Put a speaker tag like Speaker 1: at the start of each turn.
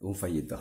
Speaker 1: 无法 git 了